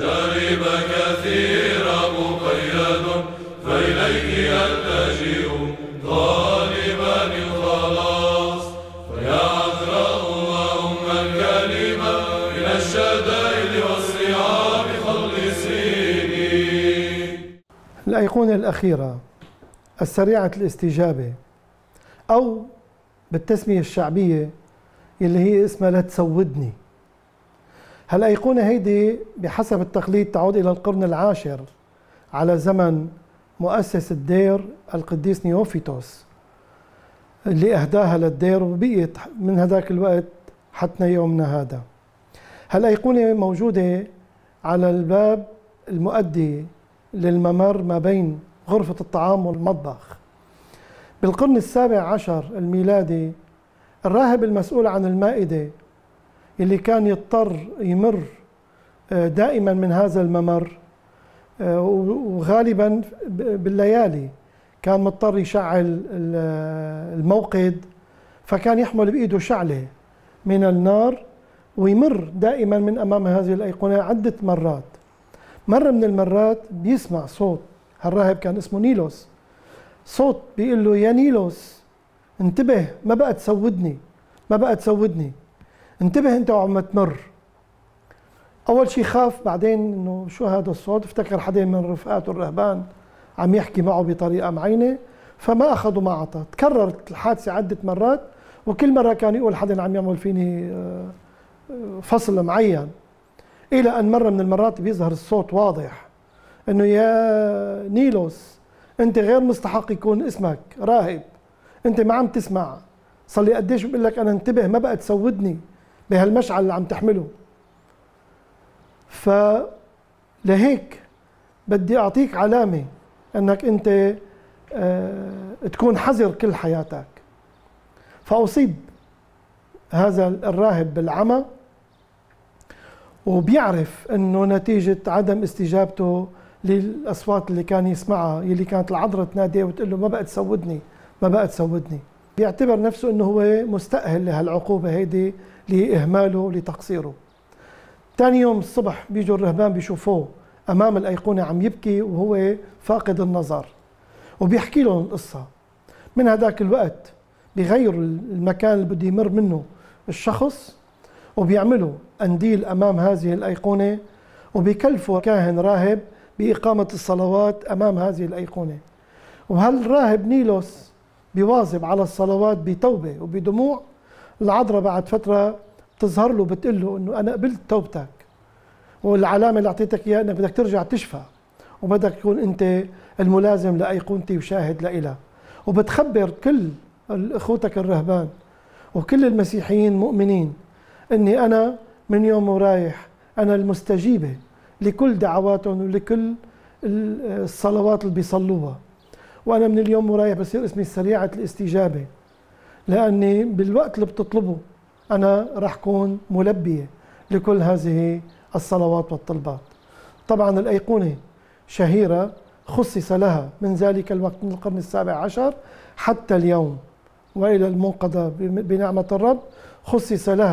تجارب كثيرة مقيد فإليك ألتجئ طالبا الخلاص فيا عذراء اللهم الكلمة من الشدائد والصعاب خلصيني الأيقونة الأخيرة السريعة الاستجابة أو بالتسمية الشعبية اللي هي اسمها لا تسودني. هالأيقونة هيدي بحسب التقليد تعود إلى القرن العاشر على زمن مؤسس الدير القديس نيوفيتوس اللي أهداها للدير وبقيت من هذاك الوقت حتى يومنا هذا؟ هالأيقونة موجودة على الباب المؤدي للممر ما بين غرفة الطعام والمطبخ؟ بالقرن السابع عشر الميلادي الراهب المسؤول عن المائدة اللي كان يضطر يمر آه، دائما من هذا الممر آه، وغالبا بالليالي كان مضطر يشعل الموقد فكان يحمل بإيده شعلة من النار ويمر دائما من أمام هذه الأيقونة عدة مرات. مرة من المرات بيسمع صوت هالراهب كان اسمه نيلوس. صوت بيقول له يا نيلوس انتبه ما بقى تسودني ما بقى تسودني. انتبه انت وعم تمر. أول شيء خاف بعدين إنه شو هذا الصوت؟ افتكر حدا من رفقاته الرهبان عم يحكي معه بطريقة معينة فما أخذوا ما عطى تكررت الحادثة عدة مرات وكل مرة كان يقول حدا عم يعمل فيني آه، فصل معين. إلى أن مرة من المرات بيظهر الصوت واضح. إنه يا نيلوس أنت غير مستحق يكون اسمك راهب. أنت ما عم تسمع. صار لي قديش بقول لك أنا انتبه ما بقى تسودني. بهالمشعل اللي عم تحمله. فلهيك بدي أعطيك علامة إنك أنت آه، تكون حذر كل حياتك. فأصيب هذا الراهب بالعمى وبيعرف إنه نتيجة عدم استجابته للأصوات اللي كان يسمعها اللي كانت العذراء تناديه وتقول له ما بقى تسودني ما بقى تسودني. بيعتبر نفسه إنه هو مستأهل لهالعقوبة هيدي لإهماله لتقصيره ثاني يوم الصبح بيجوا الرهبان بيشوفوه أمام الأيقونة عم يبكي وهو فاقد النظر وبيحكي لهم القصة. من هذاك الوقت بيغيروا المكان اللي بده يمر منه الشخص وبيعملوا قنديل أمام هذه الأيقونة وبيكلفوا كاهن راهب بإقامة الصلوات أمام هذه الأيقونة. وهالراهب نيلوس بيواظب على الصلوات بتوبة وبدموع. العذراء بعد فترة بتظهر له بتقول له إنه أنا قبلت توبتك. والعلامة اللي أعطيتك إياها إنك بدك ترجع تشفى. وبدك تكون أنت الملازم لأيقونتي وشاهد لإلها. وبتخبر كل أخوتك الرهبان وكل المسيحيين مؤمنين إني أنا من يوم ورايح أنا المستجيبة لكل دعواتهم ولكل الصلوات اللي بيصلوها. وأنا من اليوم ورايح بصير اسمي سريعة الاستجابة. لأني بالوقت اللي بتطلبه أنا راح كون ملبية لكل هذه الصلوات والطلبات. طبعا الأيقونة شهيرة خصص لها من ذلك الوقت من القرن السابع عشر حتى اليوم. وإلى المنقذة بنعمة الرب خصص لها